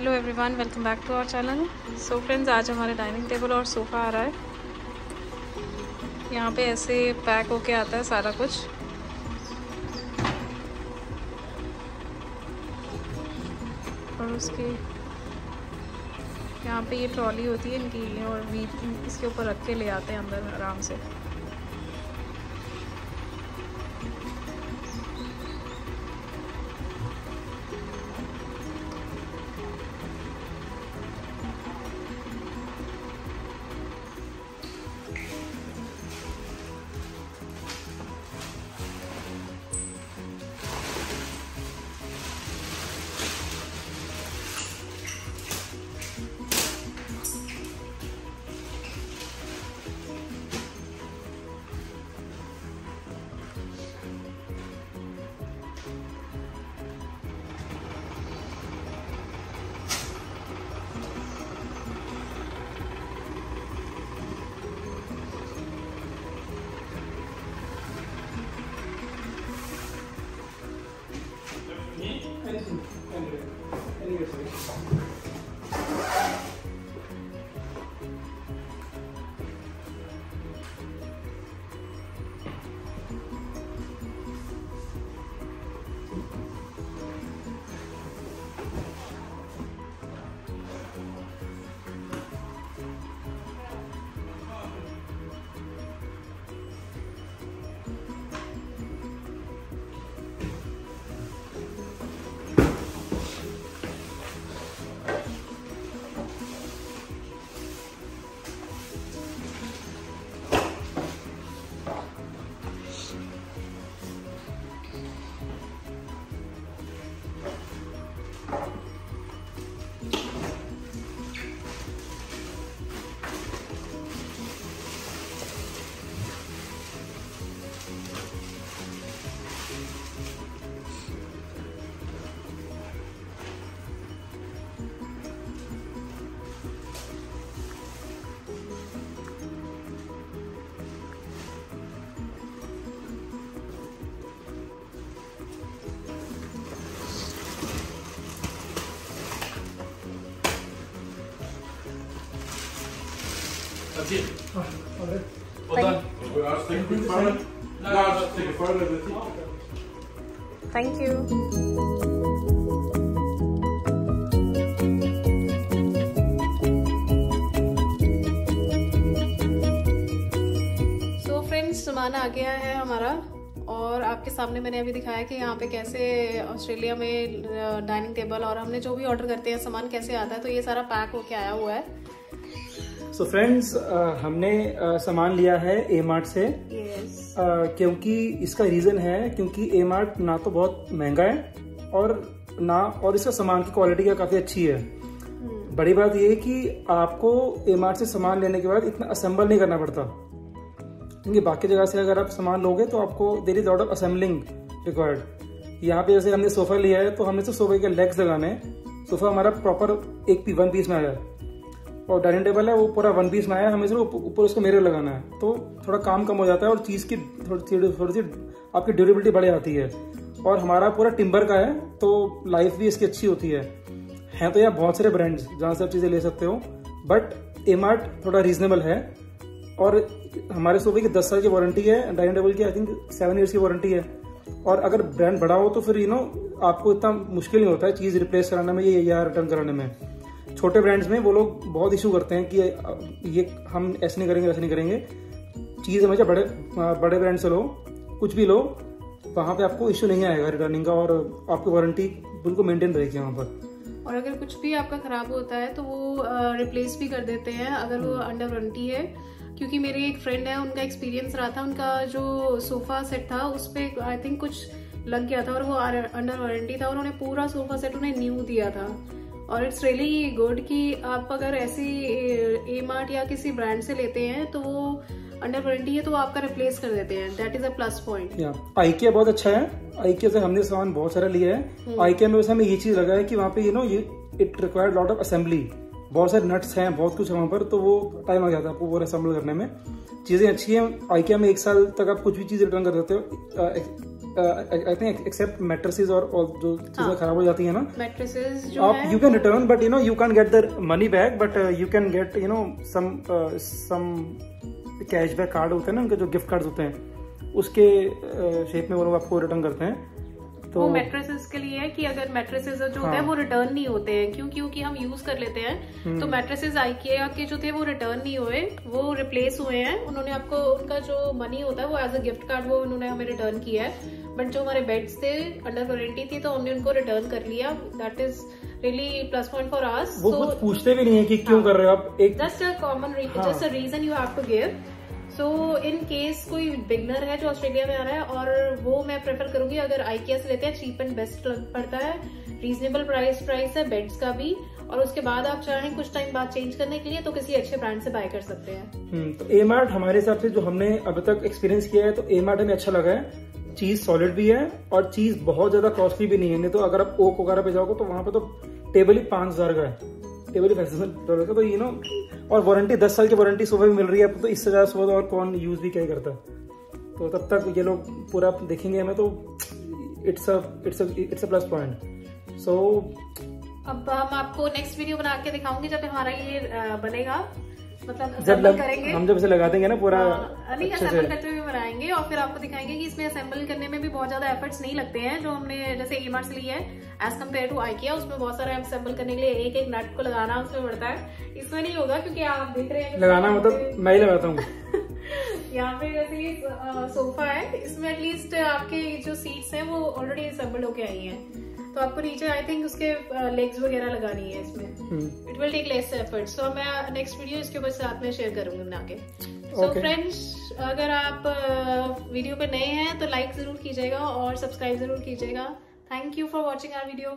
Hello everyone welcome back to our channel so friends आज हमारे dining table और sofa आ रहा है। यहाँ पे ऐसे पैक होके आता है सारा कुछ। और उसके यहाँ पे ये ट्रॉली होती है, इनकी और इसके ऊपर रख के ले आते हैं अंदर आराम से। That's it. Ah. Well Thank- done. Well, I'll take a quick photo. No, I'll just take a photo of it. Thank you so friends सामान आ गया है हमारा और आपके सामने मैंने अभी दिखाया कि यहाँ पे कैसे ऑस्ट्रेलिया में डाइनिंग टेबल और हमने जो भी ऑर्डर करते हैं सामान कैसे आता है तो ये सारा पैक होके आया हुआ है सो फ्रेंड्स हमने uh, सामान लिया है ए मार्ट से uh, क्योंकि इसका रीजन है क्योंकि ए मार्ट ना तो बहुत महँगा है और ना और इसका सामान की क्वालिटी का काफ़ी अच्छी है। बड़ी बात यह है कि आपको ए मार्ट से सामान लेने के बाद इतना असेंबल नहीं करना पड़ता। क्योंकि बाकी जगह से अगर आप सामान लोगे तो आपको there is lot of assembling required यहाँ पे जैसे हमने सोफा लिया है तो हमने तो सोफे के लेग्स लगाने हैं। सोफा हमारा प्रॉपर एक पी वन पीस में आया। है और डाइनिंग टेबल है, वो पूरा वन पीस आया है, हमें सिर्फ़ ऊपर उसको मिरर लगाना है। तो थोड़ा काम कम हो जाता है और चीज़ की थोड़ी थोड़ी सी आपकी ड्यूरेबिलिटी बढ़ जाती है। और हमारा पूरा टिम्बर का है तो लाइफ भी इसकी अच्छी होती है। हैं तो यहाँ बहुत सारे ब्रांड्स जहाँ से आप चीज़ें ले सकते हो बट एमार्ट थोड़ा रीजनेबल है। और हमारे सोफे की दस साल की वारंटी है, डाइनिंग टेबल की आई थिंक सेवन ईयर्स की वारंटी है। और अगर ब्रांड बड़ा हो तो फिर यू नो आपको इतना मुश्किल नहीं होता है चीज़ रिप्लेस कराने में, या रिटर्न कराने में। छोटे ब्रांड्स में वो लोग बहुत इशू करते हैं कि ये हम ऐसे नहीं करेंगे वैसे नहीं करेंगे। चीज़ हमेशा बड़े बड़े ब्रांड से लो कुछ भी लो वहाँ पे आपको इशू नहीं आएगा रिटर्निंग का और आपकी वारंटी बिल्कुल मेंटेन रहेगी वहाँ पर। और अगर कुछ भी आपका खराब होता है तो वो रिप्लेस भी कर देते हैं अगर वो अंडर वारंटी है। क्योंकि मेरे एक फ्रेंड है उनका एक्सपीरियंस रहा था उनका जो सोफा सेट था उस पर आई थिंक कुछ लग गया था और वो अंडर वारंटी था और उन्होंने पूरा सोफा सेट उन्हें न्यू दिया था। और इट्स रियली गुड कि आप अगर ऐसी ए मार्ट या किसी ब्रांड से लेते हैं तो वो अंडर वारंटी है तो आपका रिप्लेस कर देते हैं। That is a plus point या आइकिया बहुत अच्छा है। आइकिया से हमने सामान बहुत सारा लिया है। आइकिया में वैसे हमें ये चीज़ लगा है कि वहाँ पे you know it required lot of assembly बहुत सारे नट्स हैं बहुत कुछ है वहाँ पर तो वो टाइम आ जाता है आपको पूरा असेंबल करने में। चीज़ें अच्छी हैं। आइकिया में एक साल तक आप कुछ भी चीज़ रिटर्न कर सकते हो। आई थिंक एक्सेप्ट मैट्रेसेस और जो चीज़ें हाँ। खराब हो जाती है ना मैट्रेसेस जो आप you can return but you know you can get the money back but you can get you know some some cashback card होते हैं ना उनके जो गिफ्ट कार्ड होते हैं उसके शेप में वो लोग आपको रिटर्न करते हैं तो वो मैट्रेसेस के लिए है कि अगर मैट्रेसेस जो होते हैं हाँ। वो रिटर्न नहीं होते हैं क्यों क्योंकि हम यूज़ कर लेते हैं हम्म। तो मैट्रेसेस आईकिया के जो थे वो रिटर्न नहीं हुए वो रिप्लेस हुए हैं उन्होंने आपको उनका जो मनी होता है वो एज अ गिफ्ट कार्ड वो उन्होंने हमें रिटर्न किया है बट जो हमारे बेड्स थे अंडर वारंटी थी तो हमने उनको रिटर्न कर लिया. That is really plus point for us वो कुछ पूछते भी नहीं है कि क्यों कर रहे हो आप? एक जस्ट अ कॉमन हाँ। Just a reason you have to give so in case कोई बिगनर है जो ऑस्ट्रेलिया में आ रहा है और वो मैं प्रेफर करूँगी अगर आईकिया से लेते हैं चीप एंड बेस्ट पड़ता है. रीजनेबल प्राइस प्राइस है बेड्स का भी. और उसके बाद आप चाहें कुछ टाइम बाद चेंज करने के लिए तो किसी अच्छे ब्रांड से बाय कर सकते हैं. हम्म, तो ए मार्ट हमारे हिसाब से जो हमने अभी तक एक्सपीरियंस किया है तो ए मार्ट हमें अच्छा लगा है. चीज़ सॉलिड भी है और चीज़ बहुत ज़्यादा कॉस्टली भी नहीं है। नहीं तो अगर आप ओक वगैरह पे जाओगे तो वहाँ पे तो टेबल ही पाँच हज़ार का है। टेबल ही पैंतीस का तो यू नो और वारंटी दस साल की वारंटी सुबह भी मिल रही है। तो इससे ज़्यादा सुबह और कौन यूज़ भी क्या करता है। तो तब तक ये लोग पूरा देखेंगे हमें तो it's a it's it's a plus point so अब हम आपको नेक्स्ट वीडियो बना के दिखाऊँगी जब हमारा ये बनेगा। मतलब जब लग, करेंगे। हम जब इसे लगा देंगे ना पूरा नहीं असेंबल करते हुए बनाएँगे और फिर आपको दिखाएँगे कि इसमें असेंबल करने में भी बहुत ज़्यादा एफर्ट्स नहीं लगते हैं जो हमने जैसे ईमार से लिया है एज कंपेयर टू आईकिया उसमें बहुत सारा असेंबल करने के लिए एक एक नट को लगाना उसमें पड़ता है। इसमें नहीं होगा क्योंकि आप देख रहे हैं लगाना मतलब मैं ही लगाता हूँ। यहाँ पे जैसे ये सोफा है इसमें एटलीस्ट आपके जो सीट्स हैं वो ऑलरेडी असेंबल होके आई हैं। तो आपको नीचे आई थिंक उसके लेग्स वगैरह लगानी है इसमें। It will take less effort so मैं नेक्स्ट वीडियो इसके ऊपर साथ में शेयर करूँगी बना के सो. फ्रेंड्स अगर आप वीडियो पे नए हैं तो लाइक ज़रूर कीजिएगा और सब्सक्राइब ज़रूर कीजिएगा thank you for watching our video.